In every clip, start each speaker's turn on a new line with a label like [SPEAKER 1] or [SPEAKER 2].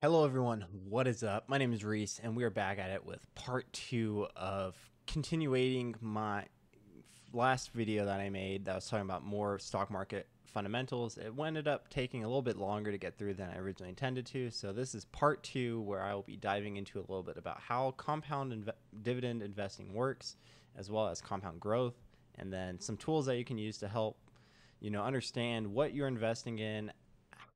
[SPEAKER 1] Hello, everyone. What is up? My name is Reese, and we are back at it with part two of continuing my last video that I made that was talking about more stock market fundamentals. It ended up taking a little bit longer to get through than I originally intended to. So, this is part two where I will be diving into a little bit about how compound inv- dividend investing works, as well as compound growth, and then some tools that you can use to help you know understand what you're investing in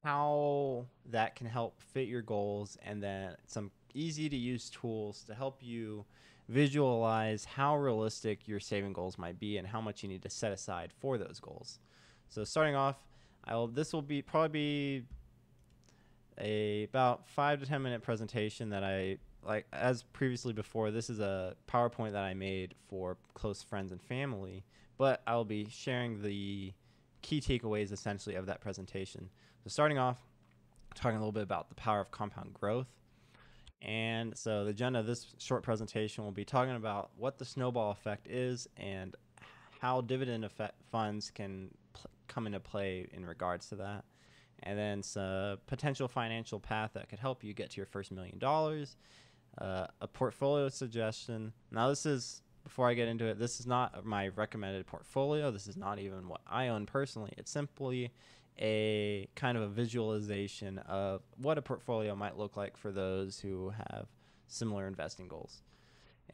[SPEAKER 1] how that can help fit your goals and then some easy to use tools to help you visualize how realistic your saving goals might be and how much you need to set aside for those goals. So starting off, I'll this will be probably be a about 5 to 10 minute presentation that I like as previously before this is a PowerPoint that I made for close friends and family, but I'll be sharing the key takeaways essentially of that presentation. So starting off, talking a little bit about the power of compound growth. And so the agenda of this short presentation will be talking about what the snowball effect is and how dividend effect funds can come into play in regards to that. And then some potential financial path that could help you get to your first million dollars. Uh, a portfolio suggestion. Now this is before I get into it, this is not my recommended portfolio. This is not even what I own personally. It's simply a kind of a visualization of what a portfolio might look like for those who have similar investing goals.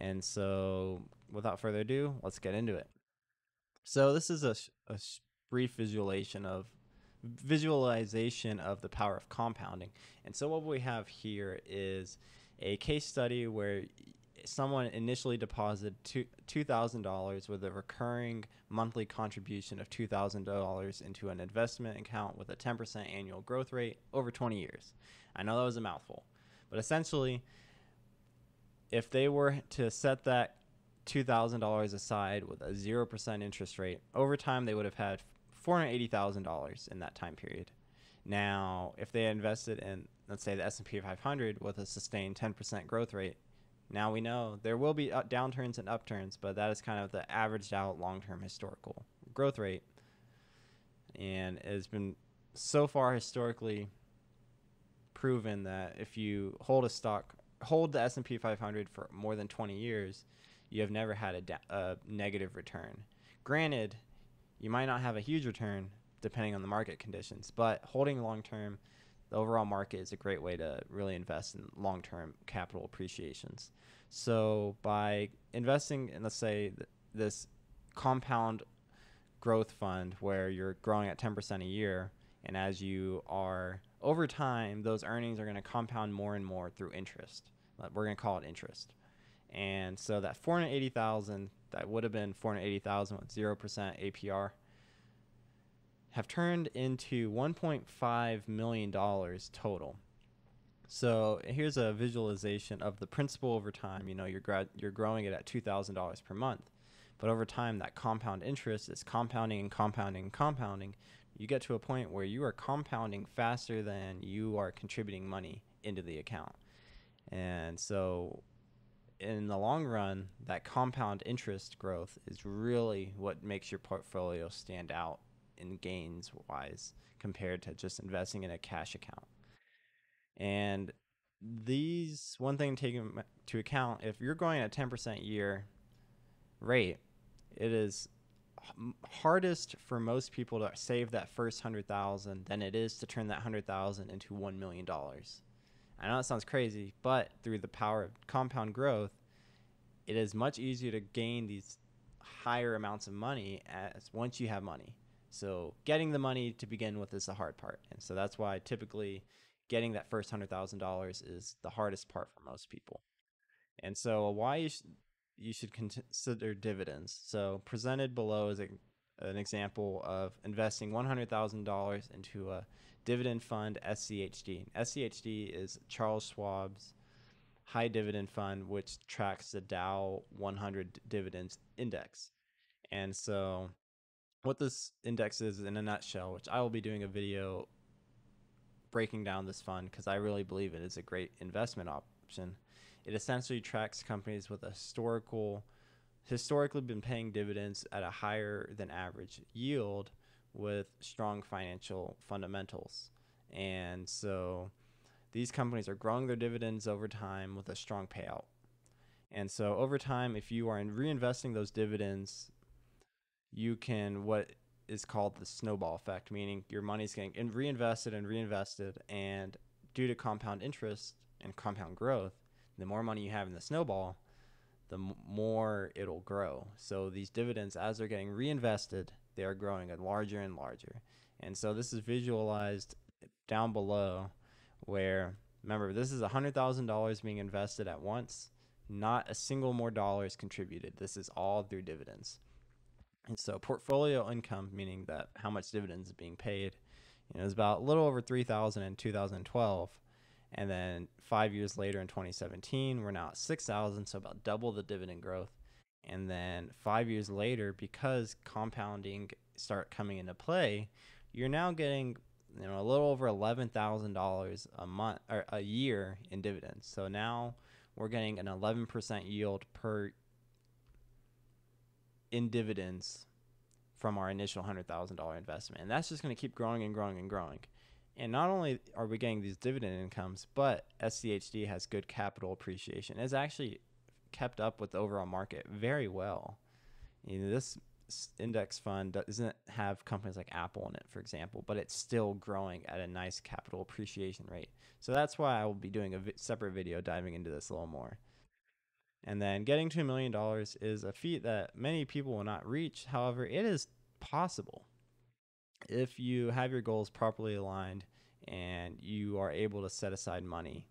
[SPEAKER 1] And so, without further ado, let's get into it. So, this is a, a brief visualization of visualization of the power of compounding. And so, what we have here is a case study where someone initially deposited two thousand dollars with a recurring monthly contribution of two thousand dollars into an investment account with a ten percent annual growth rate over twenty years. I know that was a mouthful, but essentially, if they were to set that two thousand dollars aside with a zero percent interest rate over time, they would have had four hundred eighty thousand dollars in that time period. Now, if they invested in, let's say, the S and P 500 with a sustained 10% growth rate, now we know there will be uh, downturns and upturns, but that is kind of the averaged out long term historical growth rate. And it has been so far historically proven that if you hold a stock, hold the S&P 500 for more than 20 years, you have never had a, da- a negative return. Granted, you might not have a huge return depending on the market conditions, but holding long term the overall market is a great way to really invest in long term capital appreciations. So, by investing in, let's say, th- this compound growth fund where you're growing at 10% a year, and as you are over time, those earnings are going to compound more and more through interest. We're going to call it interest. And so that 480,000 that would have been 480,000 with 0% APR have turned into 1.5 million dollars total. So here's a visualization of the principal over time. You know, you're grad- you're growing it at two thousand dollars per month, but over time that compound interest is compounding and compounding and compounding. You get to a point where you are compounding faster than you are contributing money into the account, and so in the long run, that compound interest growth is really what makes your portfolio stand out in gains wise compared to just investing in a cash account. And these one thing to account if you're going at 10% year rate, it is hardest for most people to save that first 100,000 than it is to turn that 100,000 into 1 million dollars. I know it sounds crazy, but through the power of compound growth, it is much easier to gain these higher amounts of money as once you have money. So getting the money to begin with is the hard part. And so that's why typically getting that first $100,000 is the hardest part for most people. And so why you, sh- you should consider dividends. So presented below is a, an example of investing $100,000 into a dividend fund SCHD. SCHD is Charles Schwab's high dividend fund, which tracks the Dow 100 dividends index. And so what this index is in a nutshell, which I will be doing a video breaking down this fund because I really believe it is a great investment option. It essentially tracks companies with a historical historically been paying dividends at a higher than average yield with strong financial fundamentals. And so these companies are growing their dividends over time with a strong payout. And so over time, if you are reinvesting those dividends, you can what is called the snowball effect, meaning your money's getting reinvested and reinvested, and due to compound interest and compound growth, the more money you have in the snowball, the m- more it'll grow. So these dividends, as they're getting reinvested, they are growing larger and larger. And so this is visualized down below, where remember this is hundred thousand dollars being invested at once. Not a single more dollar is contributed. This is all through dividends. And so portfolio income, meaning that how much dividends is being paid, you know, is about a little over 3000 in 2012. And then five years later in 2017, we're now at 6,000, so about double the dividend growth. And then five years later, because compounding start coming into play, you're now getting you know a little over eleven thousand dollars a month or a year in dividends. So now we're getting an eleven percent yield per in dividends from our initial $100,000 investment. And that's just going to keep growing and growing and growing. And not only are we getting these dividend incomes, but SCHD has good capital appreciation. It's actually kept up with the overall market very well. You know, this index fund doesn't have companies like Apple in it, for example, but it's still growing at a nice capital appreciation rate. So that's why I will be doing a separate video diving into this a little more. And then getting to a million dollars is a feat that many people will not reach. However, it is possible if you have your goals properly aligned and you are able to set aside money.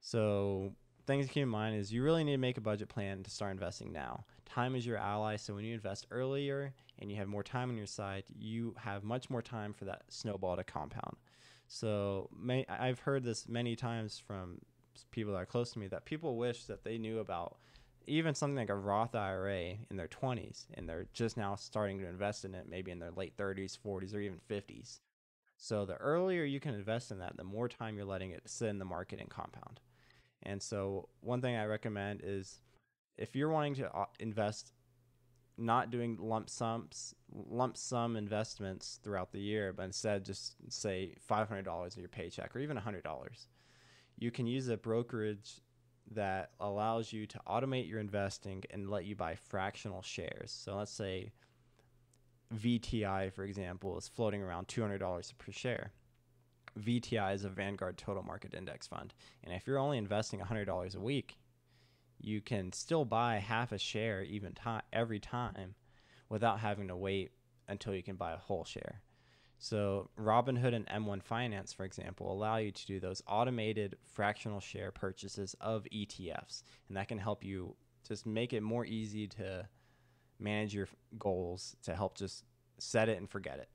[SPEAKER 1] So, things to keep in mind is you really need to make a budget plan to start investing now. Time is your ally, so when you invest earlier and you have more time on your side, you have much more time for that snowball to compound. So, may, I've heard this many times from people that are close to me that people wish that they knew about even something like a Roth IRA in their 20s and they're just now starting to invest in it maybe in their late 30s, 40s or even 50s. So the earlier you can invest in that, the more time you're letting it sit in the market and compound. And so one thing I recommend is if you're wanting to uh, invest not doing lump sums lump sum investments throughout the year but instead just say $500 of your paycheck or even $100 you can use a brokerage that allows you to automate your investing and let you buy fractional shares. So let's say VTI, for example, is floating around $200 per share. VTI is a Vanguard Total Market Index fund. And if you're only investing $100 a week, you can still buy half a share even time every time without having to wait until you can buy a whole share. So Robinhood and M1 Finance, for example, allow you to do those automated fractional share purchases of ETFs, and that can help you just make it more easy to manage your goals to help just set it and forget it.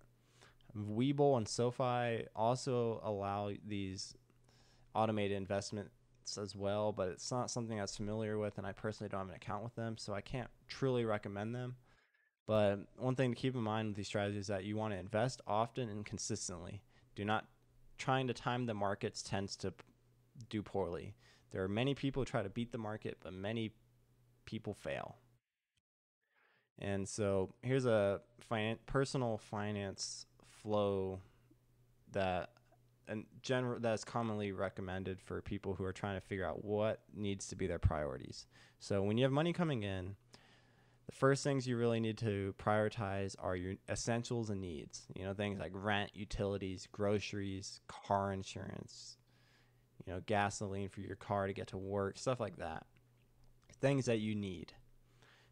[SPEAKER 1] Webull and SoFi also allow these automated investments as well, but it's not something I was familiar with, and I personally don't have an account with them, so I can't truly recommend them. But one thing to keep in mind with these strategies is that you want to invest often and consistently. Do not trying to time the markets tends to do poorly. There are many people who try to beat the market, but many people fail. And so here's a finan- personal finance flow that and general that's commonly recommended for people who are trying to figure out what needs to be their priorities. So when you have money coming in, the first things you really need to prioritize are your essentials and needs. You know, things like rent, utilities, groceries, car insurance, you know, gasoline for your car to get to work, stuff like that. Things that you need.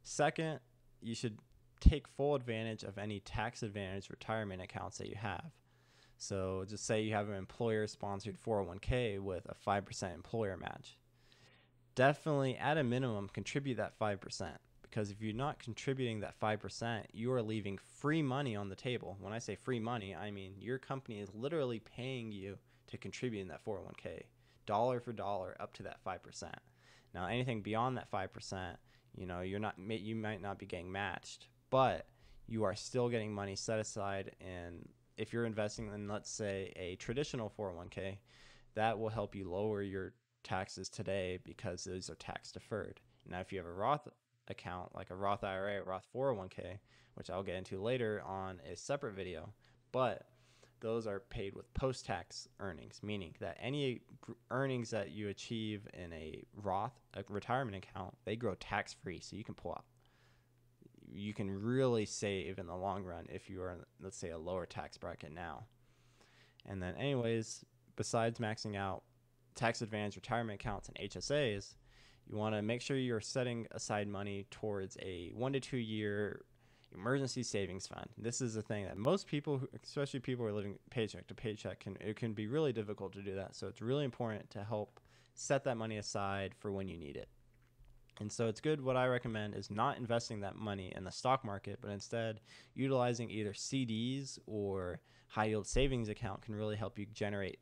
[SPEAKER 1] Second, you should take full advantage of any tax advantage retirement accounts that you have. So just say you have an employer sponsored 401k with a 5% employer match. Definitely, at a minimum, contribute that 5% because if you're not contributing that 5%, you are leaving free money on the table. When I say free money, I mean your company is literally paying you to contribute in that 401k, dollar for dollar up to that 5%. Now, anything beyond that 5%, you know, you're not you might not be getting matched, but you are still getting money set aside and if you're investing in let's say a traditional 401k, that will help you lower your taxes today because those are tax deferred. Now, if you have a Roth account like a Roth IRA, or Roth 401k, which I'll get into later on a separate video. But those are paid with post tax earnings, meaning that any earnings that you achieve in a Roth a retirement account, they grow tax free, so you can pull out. You can really save in the long run if you are, in, let's say, a lower tax bracket now. And then, anyways, besides maxing out tax advantage retirement accounts and HSAs, you want to make sure you're setting aside money towards a one to two year emergency savings fund. This is a thing that most people, especially people who are living paycheck to paycheck, can it can be really difficult to do that. So it's really important to help set that money aside for when you need it. And so it's good. What I recommend is not investing that money in the stock market, but instead utilizing either CDs or high yield savings account can really help you generate,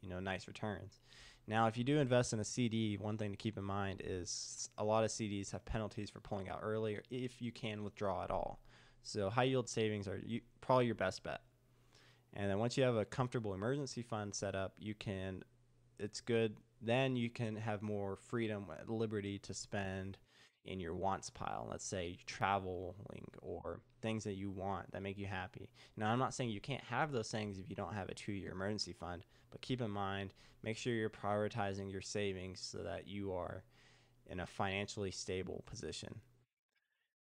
[SPEAKER 1] you know, nice returns. Now, if you do invest in a CD, one thing to keep in mind is a lot of CDs have penalties for pulling out early or if you can withdraw at all. So high yield savings are you, probably your best bet. And then once you have a comfortable emergency fund set up, you can, it's good. Then you can have more freedom, liberty to spend in your wants pile. Let's say traveling or things that you want that make you happy. Now, I'm not saying you can't have those things if you don't have a two year emergency fund, but keep in mind, make sure you're prioritizing your savings so that you are in a financially stable position.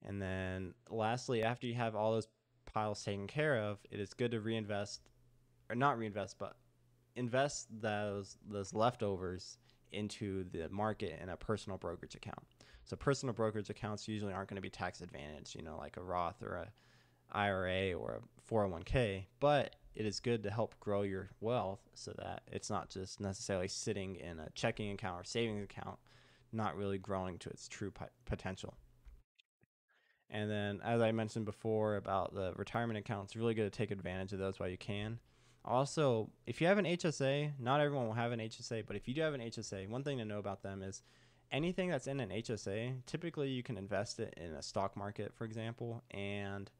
[SPEAKER 1] And then lastly, after you have all those piles taken care of, it is good to reinvest or not reinvest, but invest those those leftovers into the market in a personal brokerage account. So personal brokerage accounts usually aren't going to be tax advantaged, you know, like a Roth or a IRA or a 401k, but it is good to help grow your wealth so that it's not just necessarily sitting in a checking account or savings account, not really growing to its true potential. And then, as I mentioned before about the retirement accounts, it's really good to take advantage of those while you can. Also, if you have an HSA, not everyone will have an HSA, but if you do have an HSA, one thing to know about them is anything that's in an HSA, typically you can invest it in a stock market, for example, and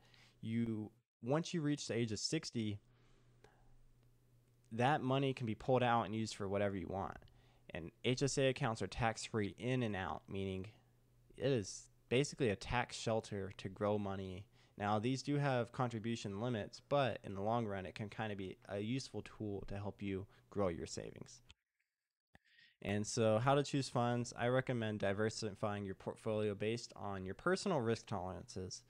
[SPEAKER 1] you once you reach the age of 60, that money can be pulled out and used for whatever you want. And HSA accounts are tax free in and out, meaning it is basically a tax shelter to grow money. Now, these do have contribution limits, but in the long run, it can kind of be a useful tool to help you grow your savings. And so, how to choose funds, I recommend diversifying your portfolio based on your personal risk tolerances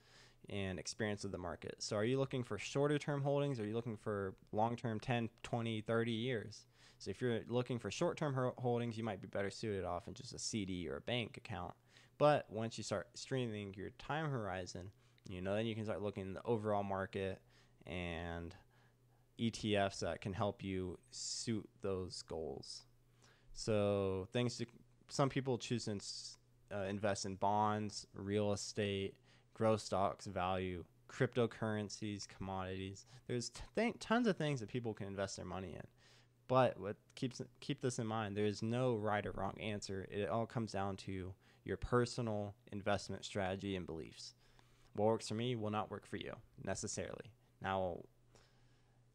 [SPEAKER 1] and experience of the market. So, are you looking for shorter term holdings? Are you looking for long term 10, 20, 30 years? So, if you're looking for short term holdings, you might be better suited off in just a CD or a bank account. But once you start streaming your time horizon, you know, then you can start looking at the overall market and ETFs that can help you suit those goals. So things to some people choose to uh, invest in bonds, real estate, growth stocks, value, cryptocurrencies, commodities. There's th- tons of things that people can invest their money in. But what keeps keep this in mind, there is no right or wrong answer. It all comes down to your personal investment strategy and beliefs. What works for me will not work for you necessarily. Now,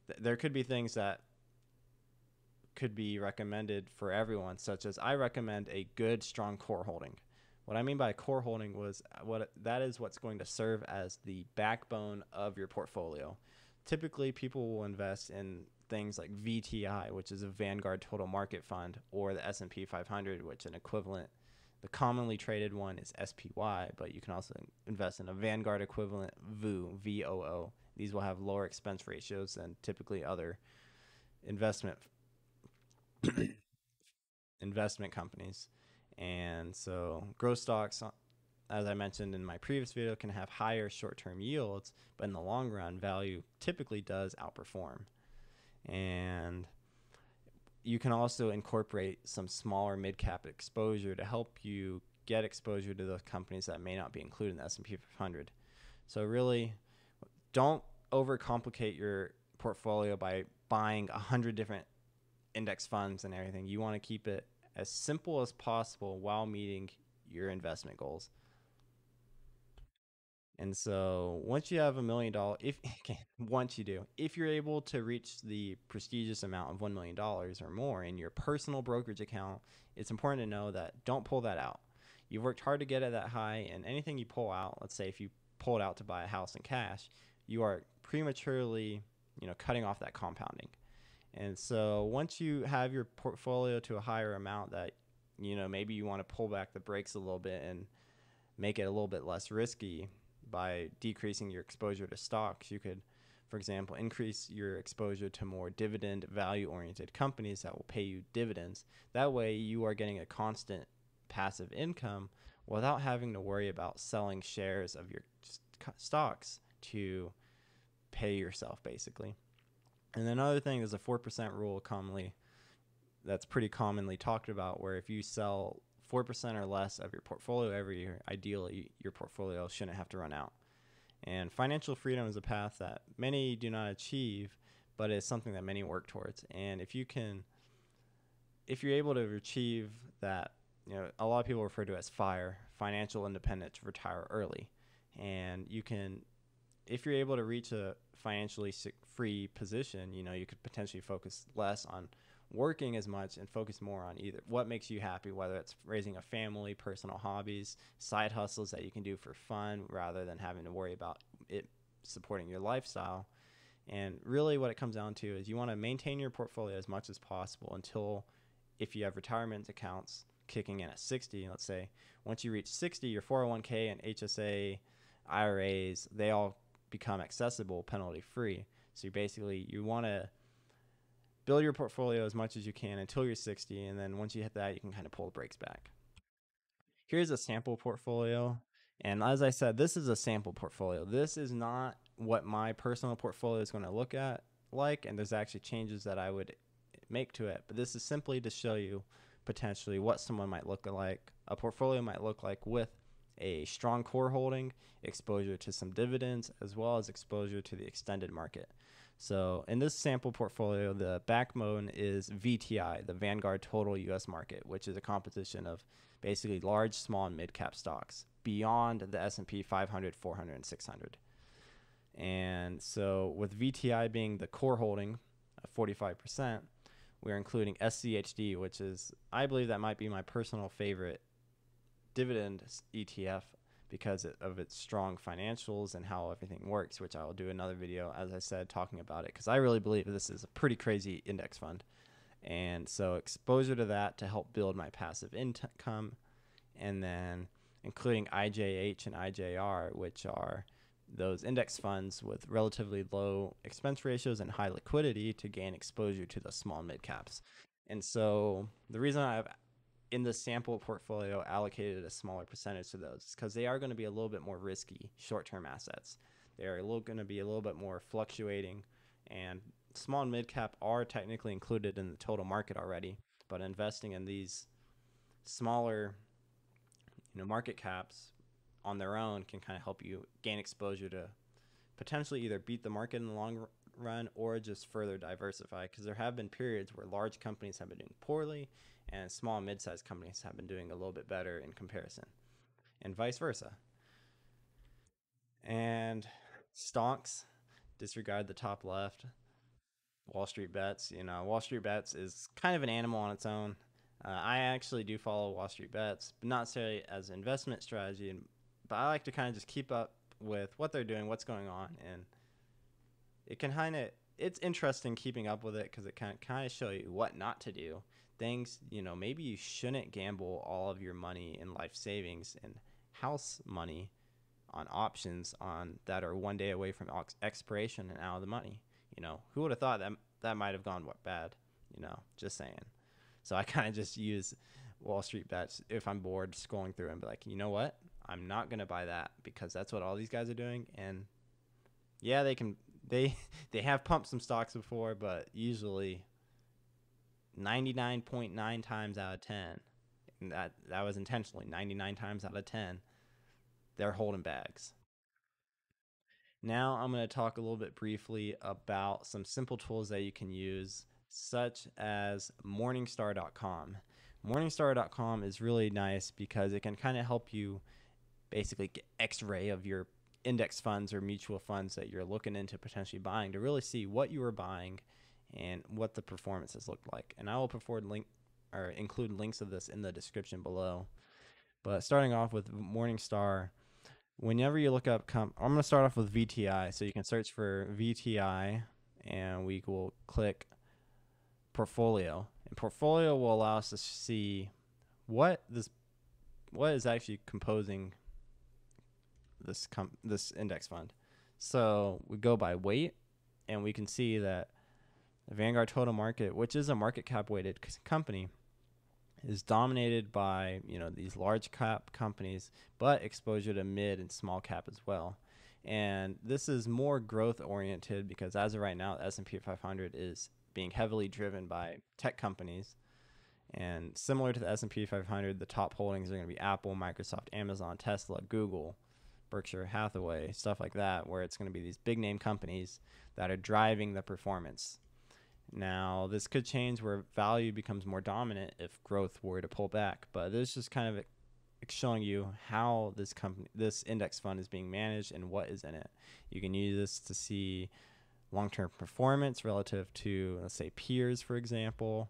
[SPEAKER 1] th- there could be things that could be recommended for everyone, such as I recommend a good, strong core holding. What I mean by core holding was uh, what that is what's going to serve as the backbone of your portfolio. Typically, people will invest in things like VTI, which is a Vanguard Total Market Fund, or the S&P 500, which an equivalent the commonly traded one is SPY, but you can also invest in a Vanguard equivalent VOO, VOO. These will have lower expense ratios than typically other investment investment companies. And so growth stocks as I mentioned in my previous video can have higher short-term yields, but in the long run value typically does outperform. And you can also incorporate some smaller mid cap exposure to help you get exposure to those companies that may not be included in the S&P 500. So really don't overcomplicate your portfolio by buying a hundred different index funds and everything. You want to keep it as simple as possible while meeting your investment goals. And so once you have a million dollar, if once you do, if you're able to reach the prestigious amount of one million dollars or more in your personal brokerage account, it's important to know that don't pull that out. You've worked hard to get it that high, and anything you pull out, let's say if you pull it out to buy a house in cash, you are prematurely you know, cutting off that compounding. And so once you have your portfolio to a higher amount that, you know, maybe you want to pull back the brakes a little bit and make it a little bit less risky by decreasing your exposure to stocks, you could, for example, increase your exposure to more dividend value oriented companies that will pay you dividends. That way, you are getting a constant passive income without having to worry about selling shares of your stocks to pay yourself, basically. And another thing is a 4% rule commonly that's pretty commonly talked about where if you sell 4% or less of your portfolio every year, ideally your portfolio shouldn't have to run out. And financial freedom is a path that many do not achieve, but it's something that many work towards. And if you can, if you're able to achieve that, you know, a lot of people refer to as FIRE, financial independence, retire early. And you can, if you're able to reach a financially free position, you know, you could potentially focus less on working as much and focus more on either what makes you happy, whether it's raising a family, personal hobbies, side hustles that you can do for fun rather than having to worry about it supporting your lifestyle. And really, what it comes down to is you want to maintain your portfolio as much as possible until, if you have retirement accounts kicking in at 60, let's say, once you reach 60, your 401k and HSA, IRAs, they all become accessible penalty free. So you basically you want to build your portfolio as much as you can until you're 60 and then once you hit that you can kind of pull the brakes back here's a sample portfolio and as i said this is a sample portfolio this is not what my personal portfolio is going to look at like and there's actually changes that i would make to it but this is simply to show you potentially what someone might look like a portfolio might look like with a strong core holding exposure to some dividends as well as exposure to the extended market so in this sample portfolio, the backbone is VTI, the Vanguard Total U.S. Market, which is a composition of basically large, small, and mid-cap stocks beyond the S&P 500, 400, and 600. And so with VTI being the core holding, of 45%, we're including SCHD, which is, I believe that might be my personal favorite dividend ETF because of its strong financials and how everything works, which I will do another video, as I said, talking about it because I really believe this is a pretty crazy index fund. And so exposure to that to help build my passive income, and then including IJH and IJR, which are those index funds with relatively low expense ratios and high liquidity to gain exposure to the small mid caps. And so the reason I've in the sample portfolio allocated a smaller percentage to those because they are going to be a little bit more risky short-term assets. They are going to be a little bit more fluctuating, and small and mid cap are technically included in the total market already. But investing in these smaller, you know, market caps on their own can kind of help you gain exposure to potentially either beat the market in the long run or just further diversify because there have been periods where large companies have been doing poorly and small and mid-sized companies have been doing a little bit better in comparison and vice versa. And stonks disregard the top left wall street bets you know wall street bets is kind of an animal on its own. Uh, i actually do follow wall street bets but not necessarily as an investment strategy but i like to kind of just keep up with what they're doing what's going on and it can kind of it's interesting keeping up with it because it can kind of show you what not to do things, you know, maybe you shouldn't gamble all of your money in life savings and house money on options on that are one day away from expiration and out of the money. You know, who would have thought that that might have gone what bad? You know, just saying. So I kind of just use Wall Street bets if I'm bored scrolling through and be like, you know what? I'm not gonna buy that because that's what all these guys are doing. And yeah, they can they they have pumped some stocks before, but usually 99.9 times out of 10, and that, that was intentionally 99 times out of 10, they're holding bags. Now I'm going to talk a little bit briefly about some simple tools that you can use, such as Morningstar.com. Morningstar.com is really nice because it can kind of help you basically get x-ray of your index funds or mutual funds that you're looking into potentially buying to really see what you are buying and what the performances looked like. And I will forward link or include links of this in the description below. But starting off with Morningstar, whenever you look up, I'm going to start off with VTI. So you can search for VTI and we will click portfolio. And portfolio will allow us to see what this what is actually composing this com- this index fund. So we go by weight, and we can see that the Vanguard Total Market, which is a market cap weighted c- company, is dominated by you know these large cap companies, but exposure to mid and small cap as well. And this is more growth oriented because as of right now, the S&P 500 is being heavily driven by tech companies. And similar to the S&P 500, the top holdings are going to be Apple, Microsoft, Amazon, Tesla, Google, Berkshire Hathaway, stuff like that, where it's going to be these big name companies that are driving the performance. Now, this could change where value becomes more dominant if growth were to pull back, but this is just kind of showing you how this company, this index fund is being managed and what is in it. You can use this to see long-term performance relative to, let's say, peers, for example,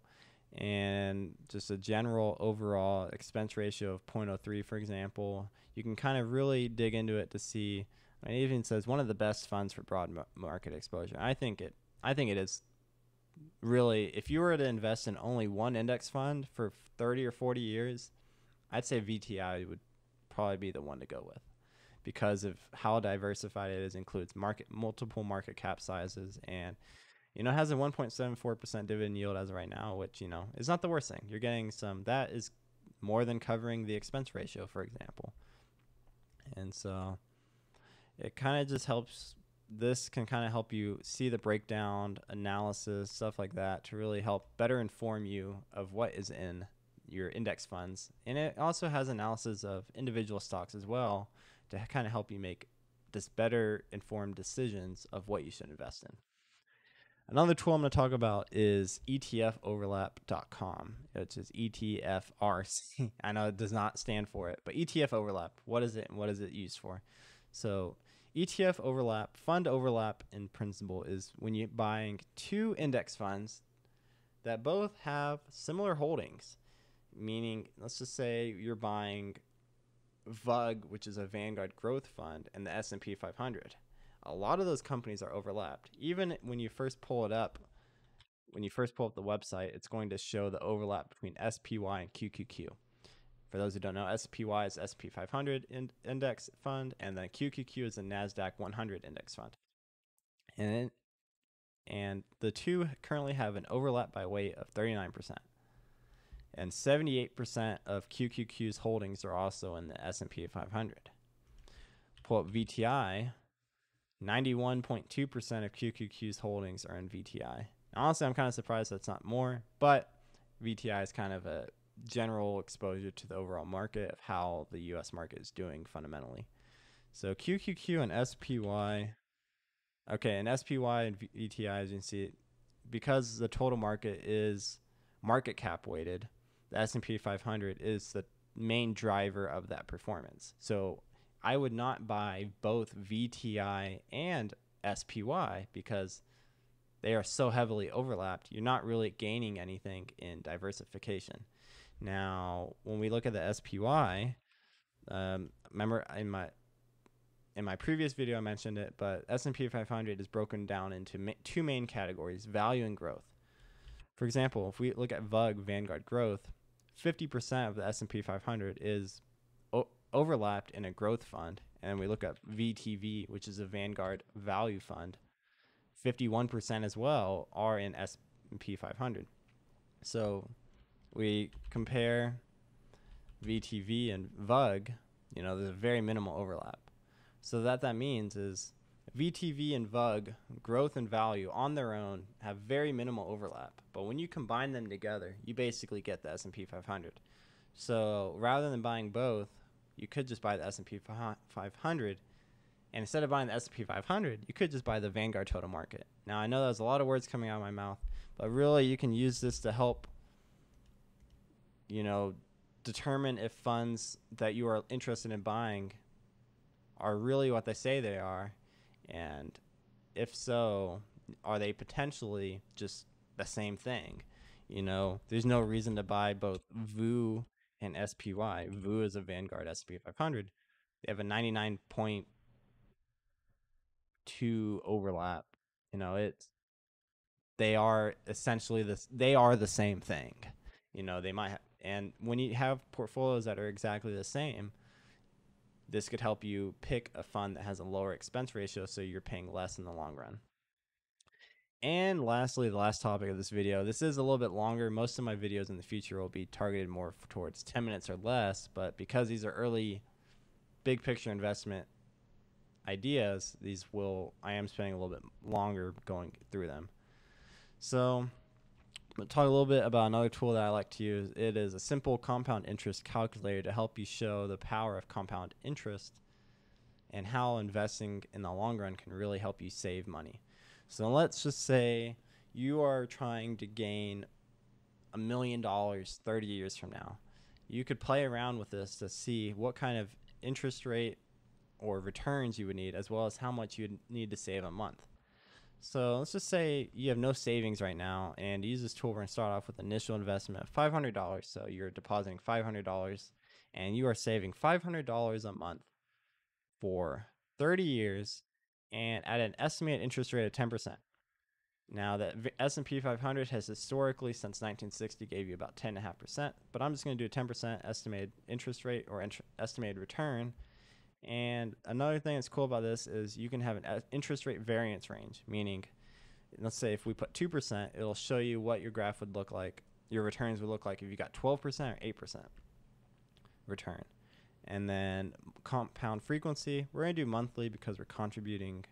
[SPEAKER 1] and just a general overall expense ratio of 0.03, for example. You can kind of really dig into it to see. It even says one of the best funds for broad market exposure. I think it. I think it is really. If you were to invest in only one index fund for 30 or 40 years, I'd say VTI would probably be the one to go with because of how diversified it is. Includes market multiple market cap sizes and you know has a 1.74% dividend yield as of right now, which you know is not the worst thing. You're getting some that is more than covering the expense ratio, for example. And so it kind of just helps this can kind of help you see the breakdown analysis stuff like that to really help better inform you of what is in your index funds. And it also has analysis of individual stocks as well to kind of help you make this better informed decisions of what you should invest in. Another tool I'm going to talk about is ETFoverlap.com, which is ETFRC. I know it does not stand for it, but ETF overlap. What is it and what is it used for? So, ETF overlap, fund overlap in principle is when you're buying two index funds that both have similar holdings meaning let's just say you're buying VUG, which is a Vanguard growth fund, and the S&P 500. A lot of those companies are overlapped. Even when you first pull it up, when you first pull up the website, it's going to show the overlap between SPY and QQQ. For those who don't know, SPY is SP 500 in- index fund, and then QQQ is the Nasdaq 100 index fund. And and the two currently have an overlap by weight of 39% and 78% of QQQ's holdings are also in the S&P 500. Pull up VTI, 91.2% of QQQ's holdings are in VTI. Honestly, I'm kind of surprised that's not more, but VTI is kind of a general exposure to the overall market of how the US market is doing fundamentally. So QQQ and SPY, okay, and SPY and VTI, as you can see, because the total market is market cap weighted, the S&P 500 is the main driver of that performance. So I would not buy both VTI and SPY because they are so heavily overlapped. You're not really gaining anything in diversification. Now, when we look at the SPY, um, remember in my in my previous video I mentioned it, but S&P 500 is broken down into ma- two main categories: value and growth. For example, if we look at VUG Vanguard Growth, 50% of the S&P 500 is overlapped in a growth fund and we look at VTV which is a Vanguard value fund 51% as well are in S&P 500 so we compare VTV and VUG you know there's a very minimal overlap. So that that means is VTV and VUG, growth and value on their own have very minimal overlap, but when you combine them together, you basically get the S&P 500. So rather than buying both, you could just buy the S&P 500, and instead of buying the S&P 500, you could just buy the Vanguard Total Market. Now I know there's a lot of words coming out of my mouth, but really you can use this to help, you know, determine if funds that you are interested in buying are really what they say they are and if so, are they potentially just the same thing? You know, there's no reason to buy both VOO and SPY. VOO is a Vanguard SP 500. They have a 99.2 overlap. You know, it's they are essentially this. They are the same thing. You know, they might. Ha- and when you have portfolios that are exactly the same, this could help you pick a fund that has a lower expense ratio, so you're paying less in the long run. And lastly, the last topic of this video. This is a little bit longer. Most of my videos in the future will be targeted more towards 10 minutes or less, but because these are early big picture investment ideas, these will I am spending a little bit longer going through them. So, I'm talk a little bit about another tool that I like to use. It is a simple compound interest calculator to help you show the power of compound interest and how investing in the long run can really help you save money. So let's just say you are trying to gain a million dollars 30 years from now. You could play around with this to see what kind of interest rate or returns you would need, as well as how much you'd need to save a month. So let's just say you have no savings right now and use this tool. We're going to start off with initial investment of $500. So you're depositing $500 and you are saving $500 a month for 30 years and at an estimated interest rate of 10%. Now the S&P 500 has historically since 1960 gave you about 10.5%, but I'm just going to do a 10% estimated interest rate or int- estimated return. And another thing that's cool about this is you can have an uh, interest rate variance range, meaning let's say if we put 2%, it'll show you what your graph would look like, your returns would look like if you got 12% or 8% return. And then compound frequency, we're going to do monthly because we're contributing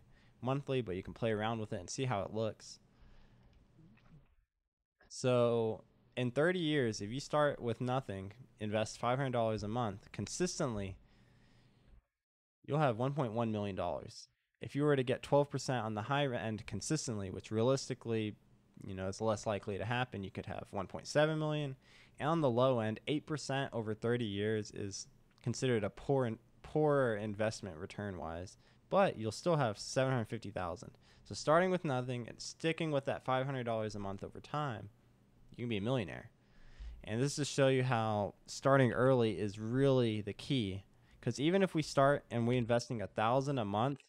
[SPEAKER 1] monthly, but you can play around with it and see how it looks. So in 30 years, if you start with nothing, invest $500 a month consistently, you'll have $1.1 million. If you were to get 12% on the high end consistently, which realistically, you know, is less likely to happen, you could have 1.7 million. And on the low end, 8% over 30 years is considered a poor in, poor investment return wise, but you'll still have 750,000. So starting with nothing and sticking with that $500 a month over time, you can be a millionaire. And this is to show you how starting early is really the key. Because even if we start and we're investing a thousand a month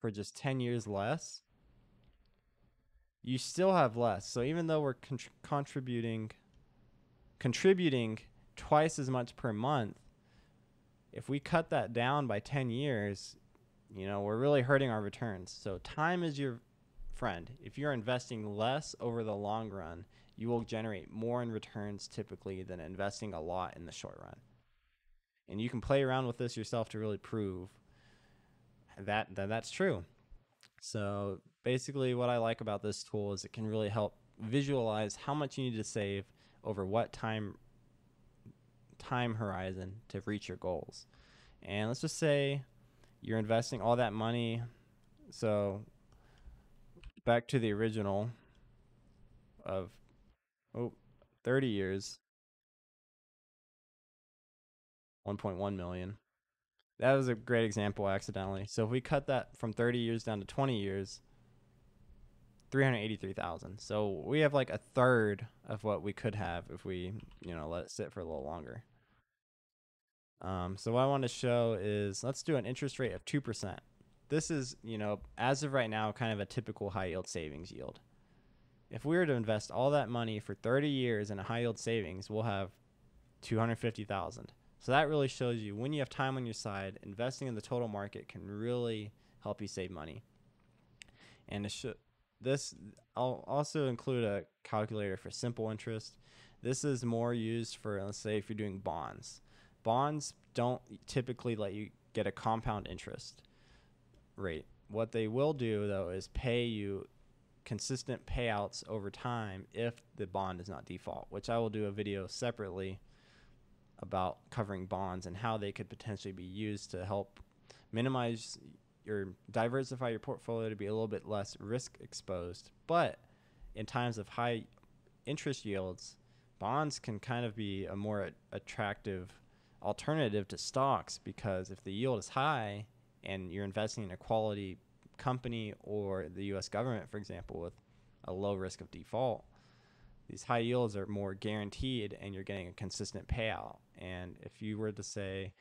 [SPEAKER 1] for just 10 years less, you still have less. So even though we're con- contributing contributing twice as much per month, if we cut that down by 10 years, you know, we're really hurting our returns. So time is your friend. If you're investing less over the long run, you will generate more in returns typically than investing a lot in the short run. And you can play around with this yourself to really prove that, that that's true. So basically what I like about this tool is it can really help visualize how much you need to save over what time time horizon to reach your goals. And let's just say you're investing all that money. So back to the original of oh 30 years 1.1 million. That was a great example accidentally. So if we cut that from 30 years down to 20 years, 383,000. So we have like a third of what we could have if we, you know, let it sit for a little longer. Um, so what I want to show is let's do an interest rate of 2%. This is, you know, as of right now, kind of a typical high yield savings yield. If we were to invest all that money for 30 years in a high yield savings, we'll have 250,000. So that really shows you when you have time on your side, investing in the total market can really help you save money. And this, I'll also include a calculator for simple interest. This is more used for, let's say, if you're doing bonds. Bonds don't typically let you get a compound interest rate. What they will do, though, is pay you consistent payouts over time if the bond does not default, which I will do a video separately about covering bonds and how they could potentially be used to help minimize your diversify your portfolio to be a little bit less risk exposed. But in times of high interest yields, bonds can kind of be a more attractive alternative to stocks because if the yield is high and you're investing in a quality company or the US government, for example, with a low risk of default, these high yields are more guaranteed and you're getting a consistent payout. And if you were to say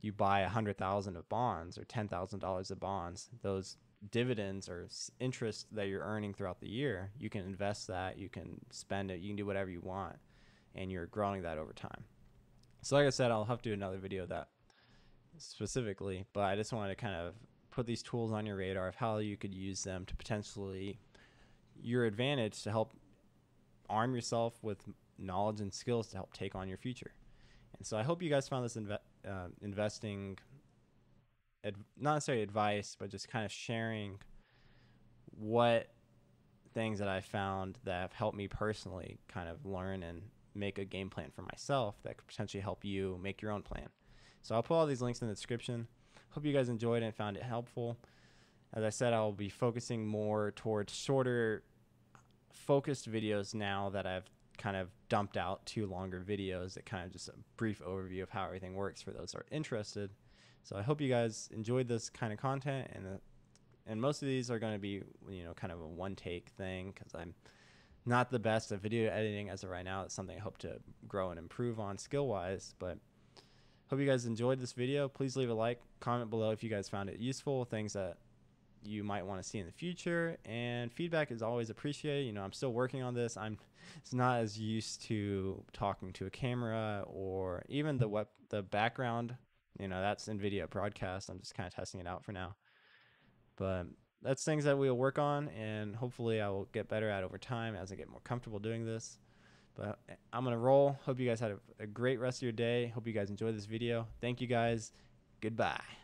[SPEAKER 1] you buy a hundred thousand of bonds or ten thousand dollars of bonds, those dividends or interest that you're earning throughout the year, you can invest that, you can spend it, you can do whatever you want, and you're growing that over time. So, like I said, I'll have to do another video of that specifically, but I just wanted to kind of put these tools on your radar of how you could use them to potentially your advantage to help arm yourself with knowledge and skills to help take on your future. And so I hope you guys found this inve- uh, investing, not necessarily advice, but just kind of sharing what things that I found that have helped me personally kind of learn and make a game plan for myself that could potentially help you make your own plan. So I'll put all these links in the description. Hope you guys enjoyed and found it helpful. As I said, I'll be focusing more towards shorter, focused videos now that I've kind of dumped out two longer videos that kind of just a brief overview of how everything works for those are interested. So I hope you guys enjoyed this kind of content and uh, and most of these are going to be you know kind of a one take thing because I'm not the best at video editing as of right now. It's something I hope to grow and improve on skill wise, but hope you guys enjoyed this video. Please leave a like, comment below if you guys found it useful, things that you might want to see in the future and feedback is always appreciated. You know i'm still working on this. I'm it's not as used to talking to a camera or even the web the background. You know that's nvidia broadcast. I'm just kind of testing it out for now. But that's things that we'll work on and hopefully i will get better at over time as i get more comfortable doing this. But eh, i'm gonna roll. Hope you guys had a, a great rest of your day. Hope you guys enjoyed this video. Thank you guys. Goodbye